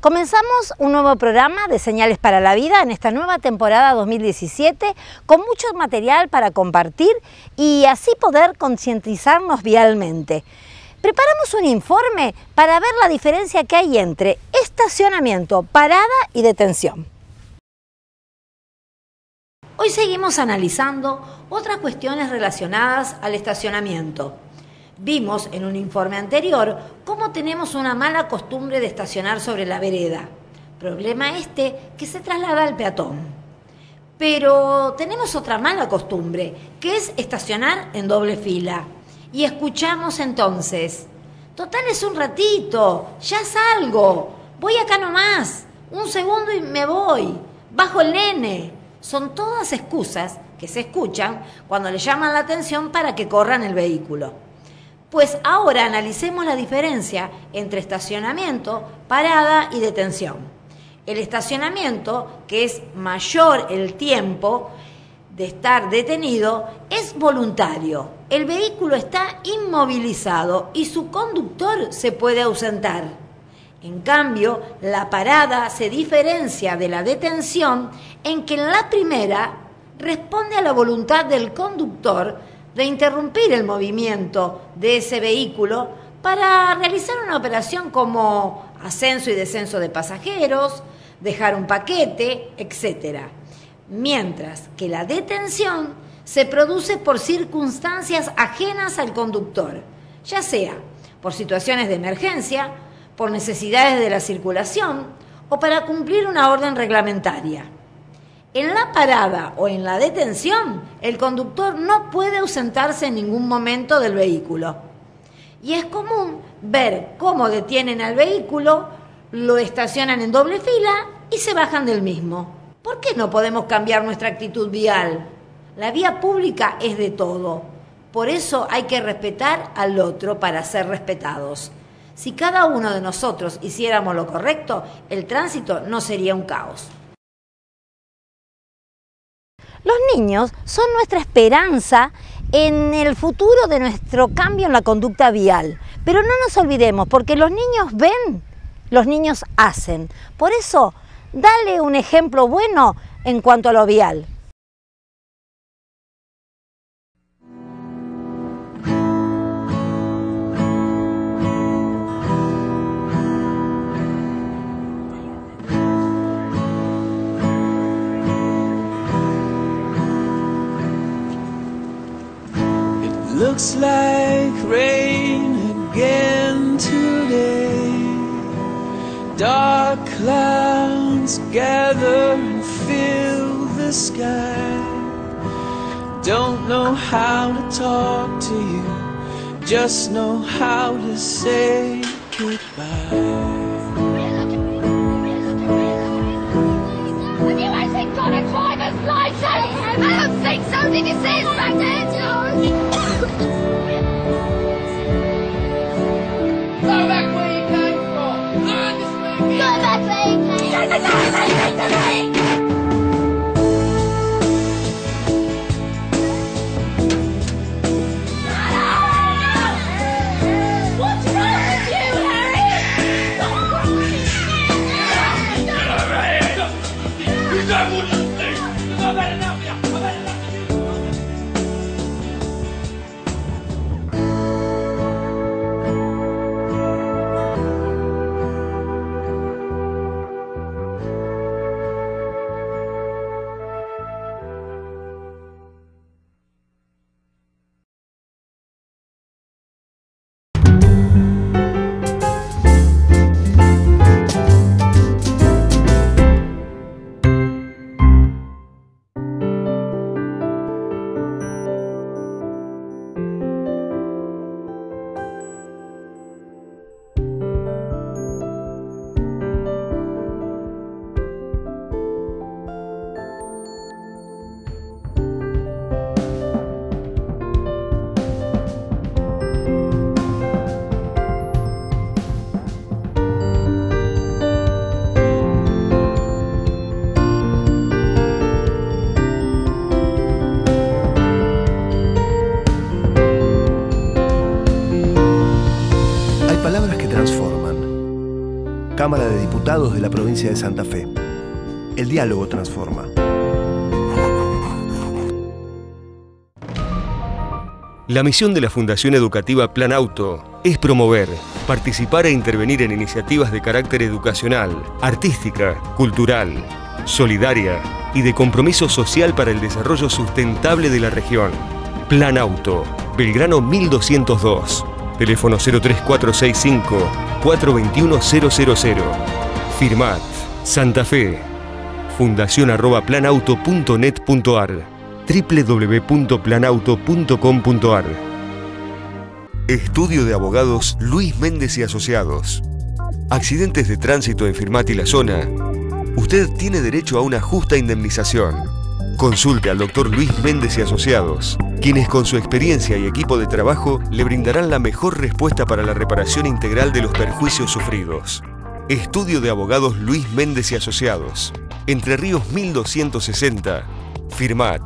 Comenzamos un nuevo programa de Señales para la Vida en esta nueva temporada 2017 con mucho material para compartir y así poder concientizarnos vialmente. Preparamos un informe para ver la diferencia que hay entre estacionamiento, parada y detención. Hoy seguimos analizando otras cuestiones relacionadas al estacionamiento. Vimos en un informe anterior cómo tenemos una mala costumbre de estacionar sobre la vereda. Problema este que se traslada al peatón. Pero tenemos otra mala costumbre, que es estacionar en doble fila. Y escuchamos entonces, total es un ratito, ya salgo, voy acá nomás, un segundo y me voy, bajo el nene. Son todas excusas que se escuchan cuando le llaman la atención para que corran el vehículo. Pues ahora analicemos la diferencia entre estacionamiento, parada y detención. El estacionamiento, que es mayor el tiempo de estar detenido, es voluntario. El vehículo está inmovilizado y su conductor se puede ausentar. En cambio, la parada se diferencia de la detención en que en la primera responde a la voluntad del conductor de interrumpir el movimiento de ese vehículo para realizar una operación como ascenso y descenso de pasajeros, dejar un paquete, etc. Mientras que la detención se produce por circunstancias ajenas al conductor, ya sea por situaciones de emergencia, por necesidades de la circulación o para cumplir una orden reglamentaria. En la parada o en la detención, el conductor no puede ausentarse en ningún momento del vehículo. Y es común ver cómo detienen al vehículo, lo estacionan en doble fila y se bajan del mismo. ¿Por qué no podemos cambiar nuestra actitud vial? La vía pública es de todo. Por eso hay que respetar al otro para ser respetados. Si cada uno de nosotros hiciéramos lo correcto, el tránsito no sería un caos. Los niños son nuestra esperanza en el futuro de nuestro cambio en la conducta vial. Pero no nos olvidemos, porque los niños ven, los niños hacen. Por eso, dale un ejemplo bueno en cuanto a lo vial. Looks like rain again today. Dark clouds gather and fill the sky. Don't know how to talk to you, just know how to say goodbye. I don't think so. Did you see George? Go back where you came from. Learn to speak Go back where you came. Say Cámara de Diputados de la provincia de Santa Fe. El diálogo transforma. La misión de la Fundación Educativa Plan Auto es promover, participar e intervenir en iniciativas de carácter educacional, artística, cultural, solidaria y de compromiso social para el desarrollo sustentable de la región. Plan Auto, Belgrano 1202, teléfono 03465 421 Firmat, Santa Fe, fundación arroba planauto.net.ar, www.planauto.com.ar. Estudio de Abogados Luis Méndez y Asociados. Accidentes de tránsito en Firmat y la zona. Usted tiene derecho a una justa indemnización. Consulte al doctor Luis Méndez y Asociados, quienes con su experiencia y equipo de trabajo le brindarán la mejor respuesta para la reparación integral de los perjuicios sufridos. Estudio de Abogados Luis Méndez y Asociados. Entre Ríos 1260. Firmat.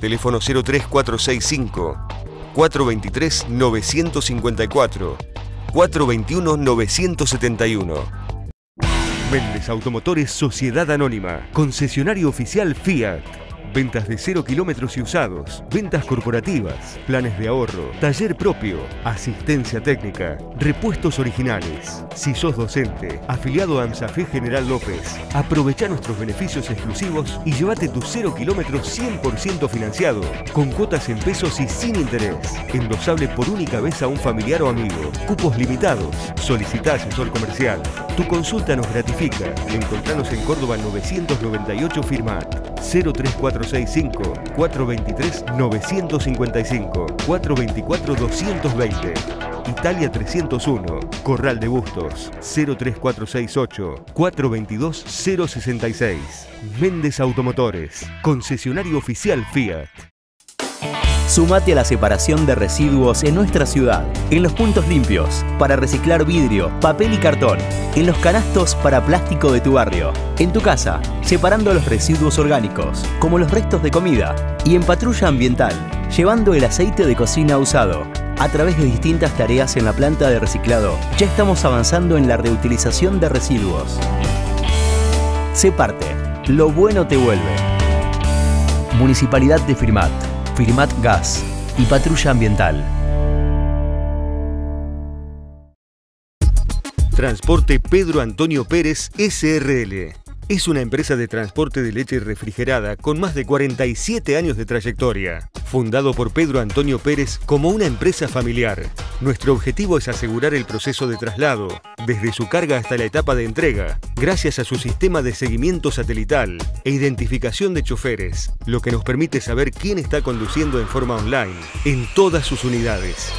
Teléfono 03465 423 954 421 971. Méndez Automotores Sociedad Anónima. Concesionario oficial Fiat. Ventas de cero kilómetros y usados, ventas corporativas, planes de ahorro, taller propio, asistencia técnica, repuestos originales. Si sos docente, afiliado a AMSAFE General López, aprovecha nuestros beneficios exclusivos y llévate tu cero kilómetros 100% financiado, con cuotas en pesos y sin interés. Endosable por única vez a un familiar o amigo. Cupos limitados. Solicitá asesor comercial. Tu consulta nos gratifica. Encontranos en Córdoba 998 Firmat. 03465 423 955 424 220 Italia 301 Corral de Bustos 03468 422 066 Méndez Automotores Concesionario oficial Fiat Sumate a la separación de residuos en nuestra ciudad, en los puntos limpios, para reciclar vidrio, papel y cartón, en los canastos para plástico de tu barrio, en tu casa, separando los residuos orgánicos, como los restos de comida, y en patrulla ambiental, llevando el aceite de cocina usado. A través de distintas tareas en la planta de reciclado, ya estamos avanzando en la reutilización de residuos. Sé parte, lo bueno te vuelve. Municipalidad de Firmat. Firmat Gas y Patrulla Ambiental. Transporte Pedro Antonio Pérez SRL. Es una empresa de transporte de leche refrigerada con más de 47 años de trayectoria. Fundado por Pedro Antonio Pérez como una empresa familiar. Nuestro objetivo es asegurar el proceso de traslado, desde su carga hasta la etapa de entrega, gracias a su sistema de seguimiento satelital e identificación de choferes, lo que nos permite saber quién está conduciendo en forma online en todas sus unidades.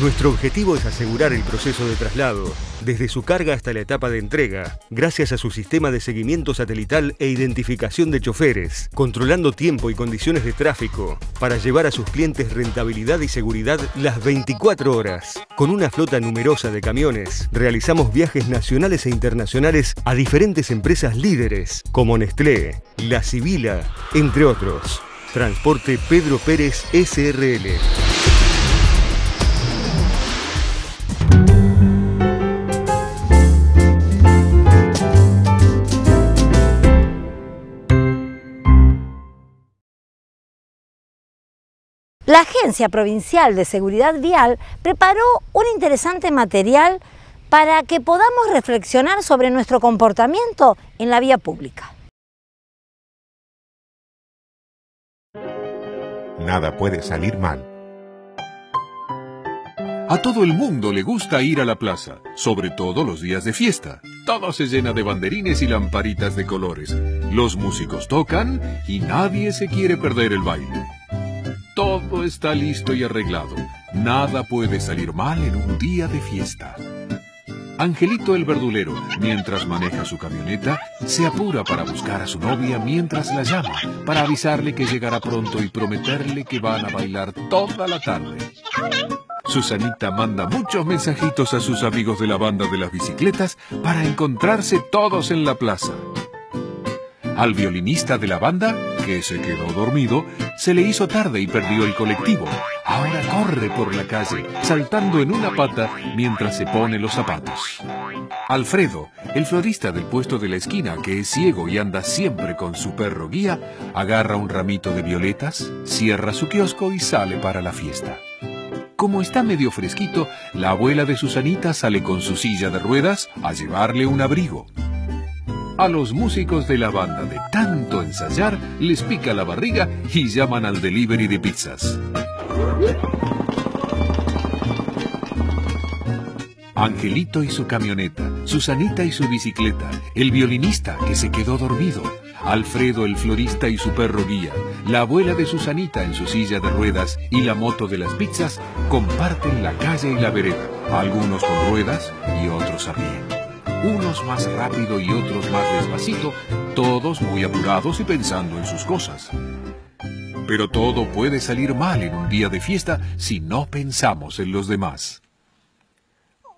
Nuestro objetivo es asegurar el proceso de traslado, desde su carga hasta la etapa de entrega, gracias a su sistema de seguimiento satelital e identificación de choferes, controlando tiempo y condiciones de tráfico, para llevar a sus clientes rentabilidad y seguridad las 24 horas. Con una flota numerosa de camiones, realizamos viajes nacionales e internacionales a diferentes empresas líderes, como Nestlé, La Civila, entre otros. Transporte Pedro Pérez SRL. La Agencia Provincial de Seguridad Vial preparó un interesante material para que podamos reflexionar sobre nuestro comportamiento en la vía pública. Nada puede salir mal. A todo el mundo le gusta ir a la plaza, sobre todo los días de fiesta. Todo se llena de banderines y lamparitas de colores. Los músicos tocan y nadie se quiere perder el baile. Todo está listo y arreglado. Nada puede salir mal en un día de fiesta. Angelito el verdulero, mientras maneja su camioneta, se apura para buscar a su novia mientras la llama, para avisarle que llegará pronto y prometerle que van a bailar toda la tarde. Susanita manda muchos mensajitos a sus amigos de la banda de las bicicletas para encontrarse todos en la plaza. Al violinista de la banda, que se quedó dormido, se le hizo tarde y perdió el colectivo. Ahora corre por la calle, saltando en una pata mientras se pone los zapatos. Alfredo, el florista del puesto de la esquina, que es ciego y anda siempre con su perro guía, agarra un ramito de violetas, cierra su kiosco y sale para la fiesta. Como está medio fresquito, la abuela de Susanita sale con su silla de ruedas a llevarle un abrigo. A los músicos de la banda de tanto ensayar les pica la barriga y llaman al delivery de pizzas. Angelito y su camioneta, Susanita y su bicicleta, el violinista que se quedó dormido, Alfredo el florista y su perro guía, la abuela de Susanita en su silla de ruedas y la moto de las pizzas comparten la calle y la vereda, algunos con ruedas y otros a pie. Unos más rápido y otros más despacito, todos muy apurados y pensando en sus cosas. Pero todo puede salir mal en un día de fiesta si no pensamos en los demás.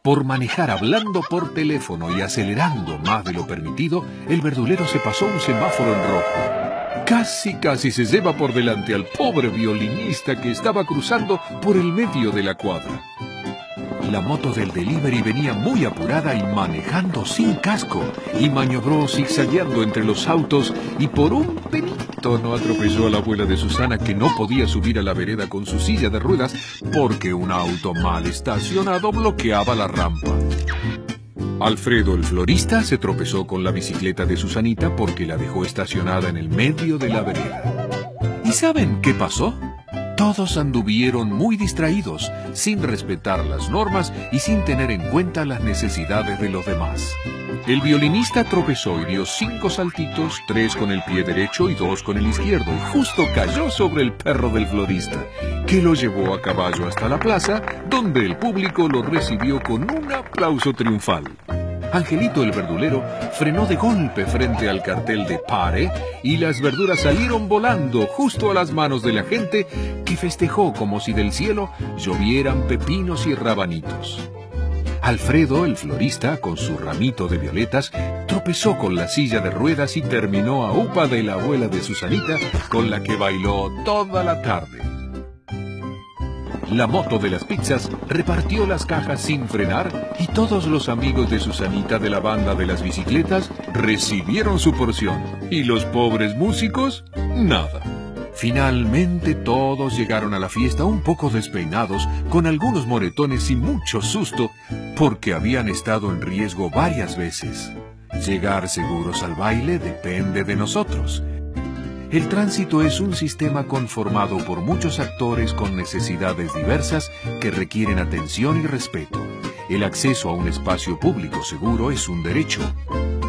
Por manejar hablando por teléfono y acelerando más de lo permitido, el verdulero se pasó un semáforo en rojo. Casi, casi se lleva por delante al pobre violinista que estaba cruzando por el medio de la cuadra. La moto del delivery venía muy apurada y manejando sin casco, y maniobró zigzagueando entre los autos y por un pelito no atropelló a la abuela de Susana que no podía subir a la vereda con su silla de ruedas porque un auto mal estacionado bloqueaba la rampa. Alfredo el florista se tropezó con la bicicleta de Susanita porque la dejó estacionada en el medio de la vereda. ¿Y saben qué pasó? Todos anduvieron muy distraídos, sin respetar las normas y sin tener en cuenta las necesidades de los demás. El violinista tropezó y dio cinco saltitos, tres con el pie derecho y dos con el izquierdo, y justo cayó sobre el perro del florista, que lo llevó a caballo hasta la plaza, donde el público lo recibió con un aplauso triunfal. Angelito el verdulero frenó de golpe frente al cartel de pare y las verduras salieron volando justo a las manos de la gente que festejó como si del cielo llovieran pepinos y rabanitos. Alfredo, el florista, con su ramito de violetas, tropezó con la silla de ruedas y terminó a upa de la abuela de Susanita, con la que bailó toda la tarde. La moto de las pizzas repartió las cajas sin frenar y todos los amigos de Susanita de la banda de las bicicletas recibieron su porción. Y los pobres músicos, nada. Finalmente todos llegaron a la fiesta un poco despeinados, con algunos moretones y mucho susto, porque habían estado en riesgo varias veces. Llegar seguros al baile depende de nosotros. El tránsito es un sistema conformado por muchos actores con necesidades diversas que requieren atención y respeto. El acceso a un espacio público seguro es un derecho.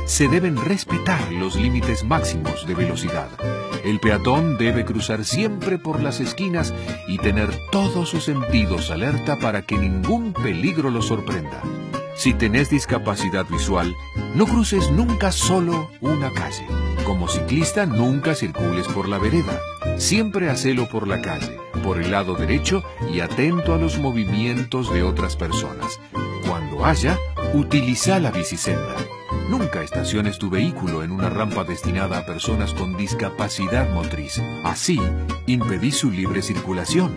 Se deben respetar los límites máximos de velocidad. El peatón debe cruzar siempre por las esquinas y tener todos sus sentidos alerta para que ningún peligro lo sorprenda. Si tenés discapacidad visual, no cruces nunca solo una calle. Como ciclista nunca circules por la vereda. Siempre hacelo por la calle, por el lado derecho y atento a los movimientos de otras personas. Cuando haya, utiliza la bicisenda. Nunca estaciones tu vehículo en una rampa destinada a personas con discapacidad motriz. Así, impedís su libre circulación.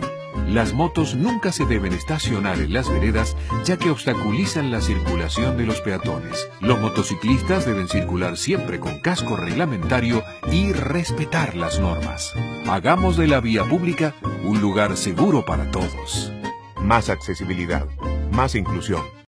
Las motos nunca se deben estacionar en las veredas ya que obstaculizan la circulación de los peatones. Los motociclistas deben circular siempre con casco reglamentario y respetar las normas. Hagamos de la vía pública un lugar seguro para todos. Más accesibilidad, más inclusión.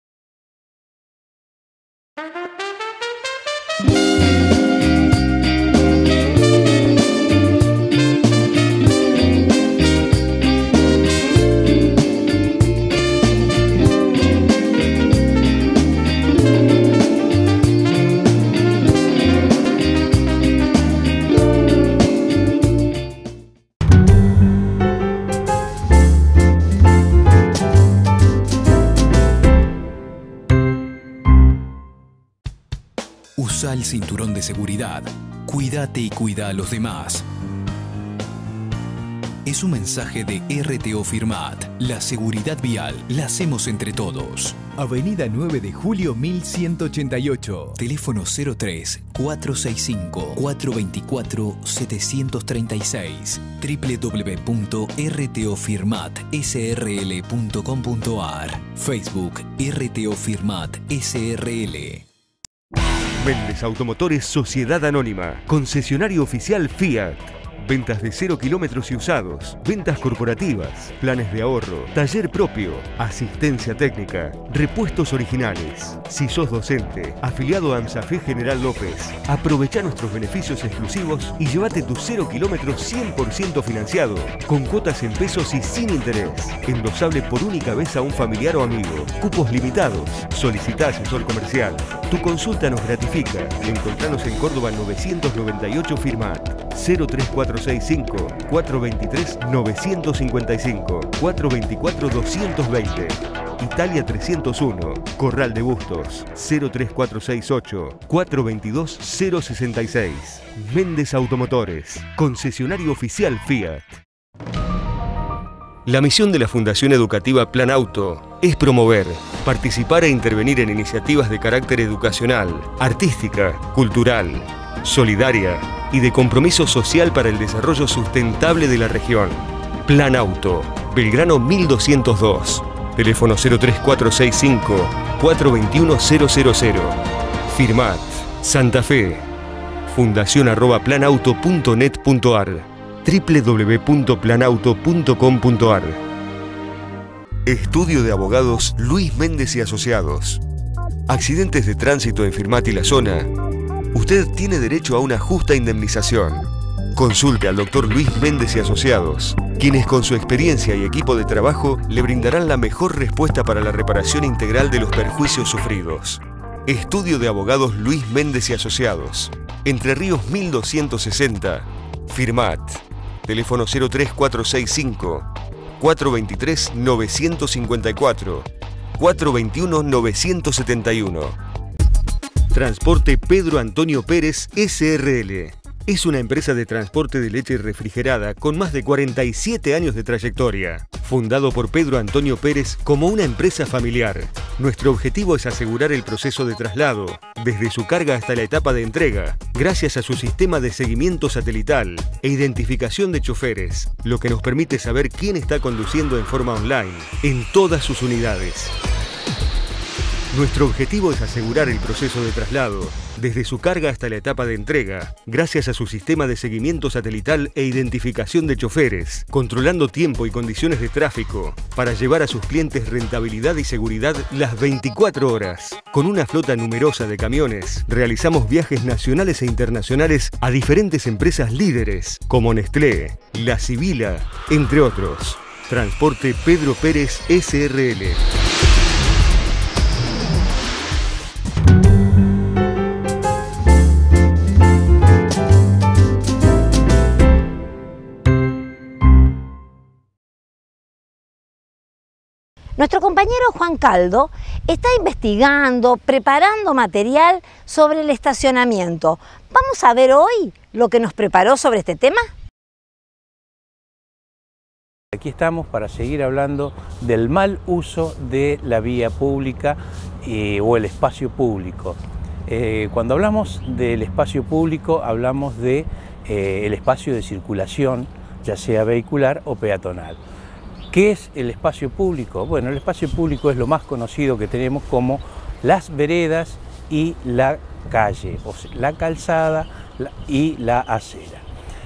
El cinturón de seguridad. Cuídate y cuida a los demás. es un mensaje de RTO Firmat. La seguridad vial la hacemos entre todos. Avenida 9 de Julio 1188. Teléfono 03 465 424 736 www.rtofirmatsrl.com.ar Facebook RTO Firmat SRL Méndez Automotores Sociedad Anónima, concesionario oficial Fiat. Ventas de cero kilómetros y usados, ventas corporativas, planes de ahorro, taller propio, asistencia técnica, repuestos originales. Si sos docente, afiliado a AMSAFE General López, aprovecha nuestros beneficios exclusivos y llévate tu cero kilómetros 100% financiado, con cuotas en pesos y sin interés. Endosable por única vez a un familiar o amigo. Cupos limitados. Solicita asesor comercial. Tu consulta nos gratifica. Encontranos en Córdoba 998 Firmat 034 465 423 955 424 220 Italia 301 Corral de Bustos 03468 422 066 Méndez Automotores Concesionario oficial Fiat La misión de la Fundación Educativa Plan Auto es promover, participar e intervenir en iniciativas de carácter educacional, artística, cultural, solidaria y de compromiso social para el desarrollo sustentable de la región. Plan Auto, Belgrano 1202, teléfono 03465 421 000. Firmat, Santa Fe, fundación arroba planauto.net.ar, www.planauto.com.ar. Estudio de abogados Luis Méndez y Asociados. Accidentes de tránsito en Firmat y la zona usted tiene derecho a una justa indemnización. Consulte al doctor Luis Méndez y Asociados, quienes con su experiencia y equipo de trabajo le brindarán la mejor respuesta para la reparación integral de los perjuicios sufridos. Estudio de Abogados Luis Méndez y Asociados. Entre Ríos 1260. Firmat. Teléfono 03465 423 954 421 971 Transporte Pedro Antonio Pérez SRL. Es una empresa de transporte de leche refrigerada con más de 47 años de trayectoria. Fundado por Pedro Antonio Pérez como una empresa familiar. Nuestro objetivo es asegurar el proceso de traslado, desde su carga hasta la etapa de entrega, gracias a su sistema de seguimiento satelital e identificación de choferes, lo que nos permite saber quién está conduciendo en forma online en todas sus unidades. Nuestro objetivo es asegurar el proceso de traslado, desde su carga hasta la etapa de entrega, gracias a su sistema de seguimiento satelital e identificación de choferes, controlando tiempo y condiciones de tráfico, para llevar a sus clientes rentabilidad y seguridad las 24 horas. Con una flota numerosa de camiones, realizamos viajes nacionales e internacionales a diferentes empresas líderes, como Nestlé, La Civila, entre otros. Transporte Pedro Pérez SRL. Nuestro compañero Juan Caldo está investigando, preparando material sobre el estacionamiento. Vamos a ver hoy lo que nos preparó sobre este tema. Aquí estamos para seguir hablando del mal uso de la vía pública eh, o el espacio público. Eh, cuando hablamos del espacio público hablamos del de, eh, espacio de circulación, ya sea vehicular o peatonal. ¿Qué es el espacio público? Bueno, el espacio público es lo más conocido que tenemos como las veredas y la calle, o sea, la calzada y la acera.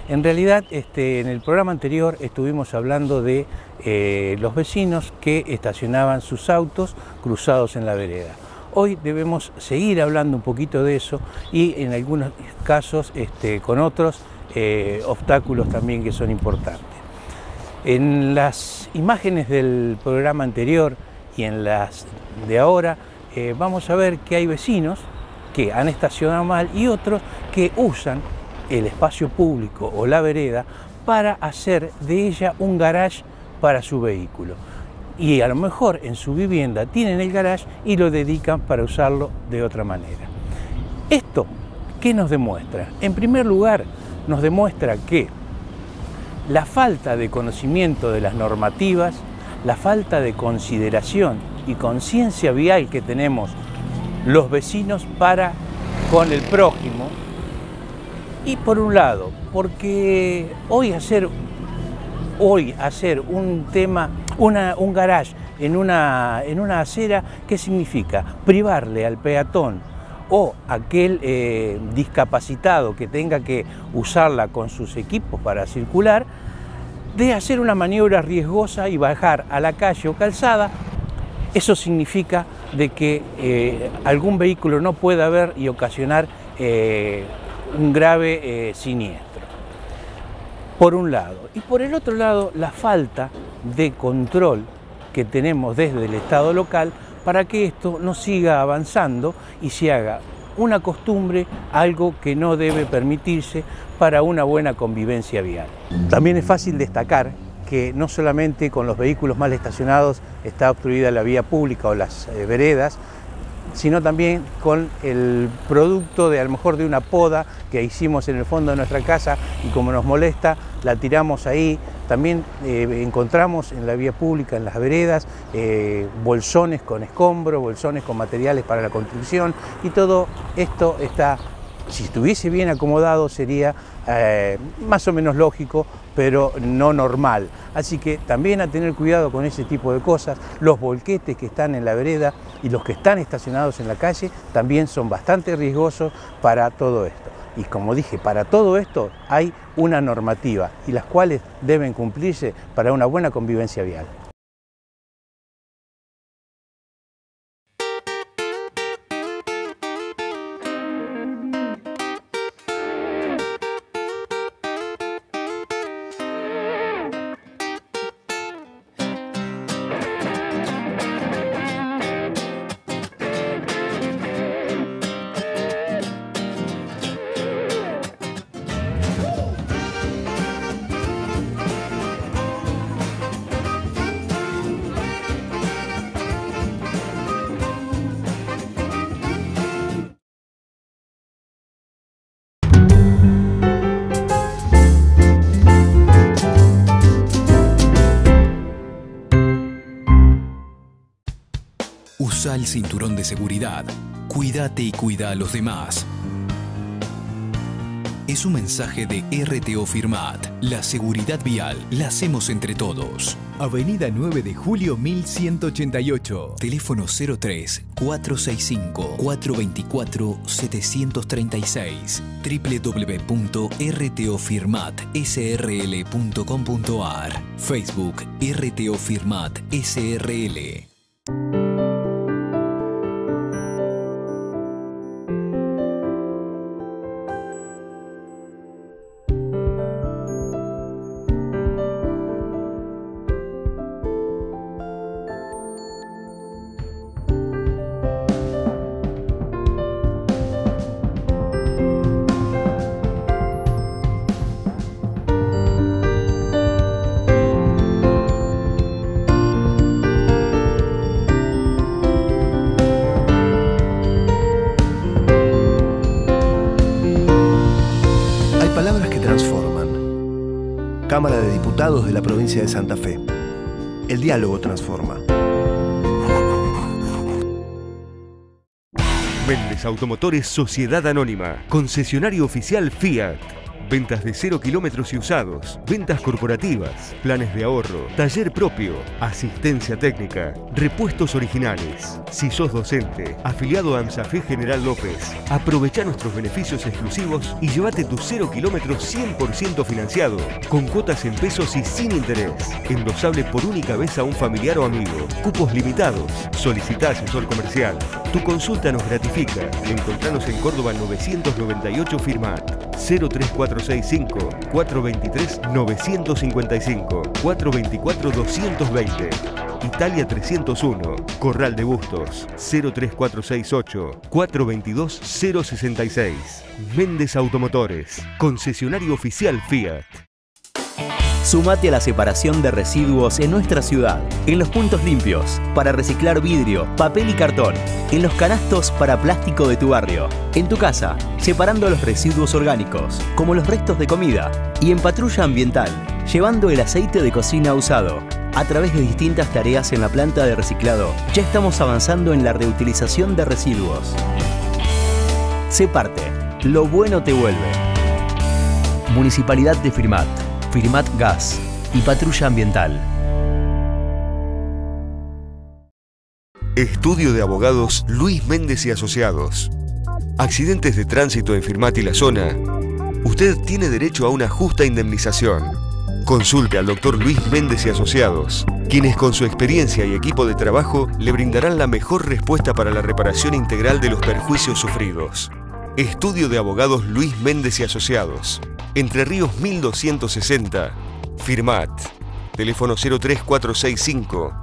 En realidad, este, en el programa anterior estuvimos hablando de eh, los vecinos que estacionaban sus autos cruzados en la vereda. Hoy debemos seguir hablando un poquito de eso y en algunos casos este, con otros eh, obstáculos también que son importantes. En las imágenes del programa anterior y en las de ahora eh, vamos a ver que hay vecinos que han estacionado mal y otros que usan el espacio público o la vereda para hacer de ella un garage para su vehículo. Y a lo mejor en su vivienda tienen el garage y lo dedican para usarlo de otra manera. Esto, ¿qué nos demuestra? En primer lugar, nos demuestra que la falta de conocimiento de las normativas, la falta de consideración y conciencia vial que tenemos los vecinos para con el prójimo. Y por un lado, porque hoy hacer, hoy hacer un tema, un garage en una, en una acera, ¿qué significa? Privarle al peatón o aquel eh, discapacitado que tenga que usarla con sus equipos para circular, de hacer una maniobra riesgosa y bajar a la calle o calzada, eso significa de que eh, algún vehículo no pueda ver y ocasionar eh, un grave siniestro. Por un lado. Y por el otro lado, la falta de control que tenemos desde el Estado local para que esto no siga avanzando y se haga una costumbre, algo que no debe permitirse para una buena convivencia vial. También es fácil destacar que no solamente con los vehículos mal estacionados está obstruida la vía pública o las eh, veredas, sino también con el producto de a lo mejor de una poda que hicimos en el fondo de nuestra casa y como nos molesta, la tiramos ahí. También eh, encontramos en la vía pública, en las veredas, eh, bolsones con escombro, bolsones con materiales para la construcción y todo esto está si estuviese bien acomodado sería eh, más o menos lógico, pero no normal. Así que también a tener cuidado con ese tipo de cosas. Los volquetes que están en la vereda y los que están estacionados en la calle también son bastante riesgosos para todo esto. Y como dije, para todo esto hay una normativa y las cuales deben cumplirse para una buena convivencia vial. Usa el cinturón de seguridad. Cuídate y cuida a los demás. Es un mensaje de RTO Firmat. La seguridad vial la hacemos entre todos. Avenida 9 de Julio 1188. Teléfono 03 465 424 736 www.rtofirmatsrl.com.ar Facebook RTO Firmat SRL de la provincia de Santa Fe. El diálogo transforma. Méndez Automotores Sociedad Anónima, concesionario oficial Fiat. Ventas de cero kilómetros y usados, ventas corporativas, planes de ahorro, taller propio, asistencia técnica, repuestos originales. Si sos docente, afiliado a AMSAFE General López, aprovecha nuestros beneficios exclusivos y llévate tu cero kilómetros 100% financiado, con cuotas en pesos y sin interés. Endosable por única vez a un familiar o amigo. Cupos limitados. Solicita asesor comercial. Tu consulta nos gratifica. Encontranos en Córdoba 998 Firmat. 03465 423 955 424 220 Italia 301 Corral de Bustos 03468 422 066 Méndez Automotores Concesionario oficial Fiat Sumate a la separación de residuos en nuestra ciudad, en los puntos limpios, para reciclar vidrio, papel y cartón, en los canastos para plástico de tu barrio, en tu casa, separando los residuos orgánicos, como los restos de comida, y en patrulla ambiental, llevando el aceite de cocina usado. A través de distintas tareas en la planta de reciclado, ya estamos avanzando en la reutilización de residuos. Sé parte. Lo bueno te vuelve. Municipalidad de Firmat, Firmat Gas y Patrulla Ambiental. Estudio de abogados Luis Méndez y Asociados. Accidentes de tránsito en Firmat y la zona. Usted tiene derecho a una justa indemnización. Consulte al doctor Luis Méndez y Asociados, quienes con su experiencia y equipo de trabajo le brindarán la mejor respuesta para la reparación integral de los perjuicios sufridos. Estudio de abogados Luis Méndez y Asociados. Entre Ríos 1260. Firmat. Teléfono 03465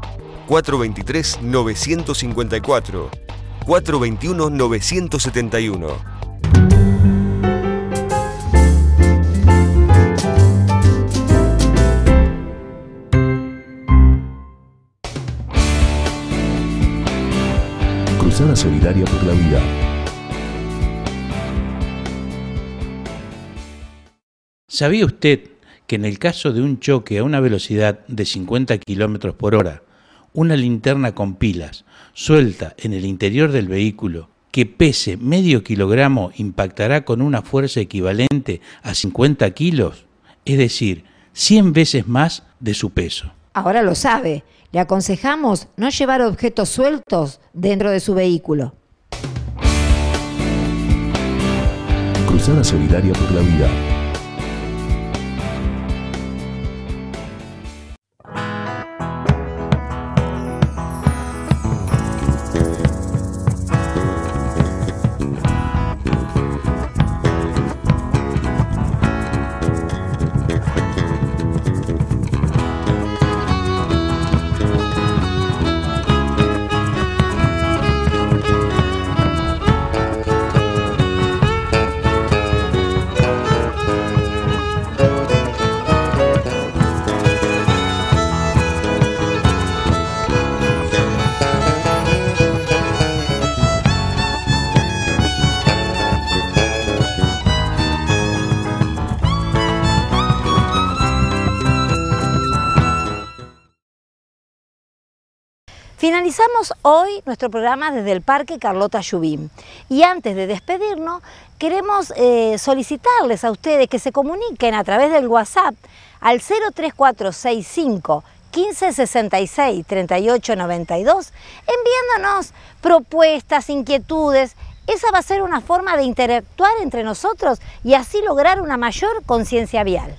423 954 421 971. Cruzada Solidaria por la Vida. ¿Sabía usted que en el caso de un choque a una velocidad de 50 km por hora, una linterna con pilas suelta en el interior del vehículo que pese medio kilogramo impactará con una fuerza equivalente a 50 kilos? Es decir, 100 veces más de su peso. Ahora lo sabe. Le aconsejamos no llevar objetos sueltos dentro de su vehículo. Cruzada Solidaria por la Vida. Finalizamos hoy nuestro programa desde el Parque Carlota Yubim. Y antes de despedirnos, queremos eh, solicitarles a ustedes que se comuniquen a través del WhatsApp al 03465 1566 3892 enviándonos propuestas, inquietudes. Esa va a ser una forma de interactuar entre nosotros y así lograr una mayor conciencia vial.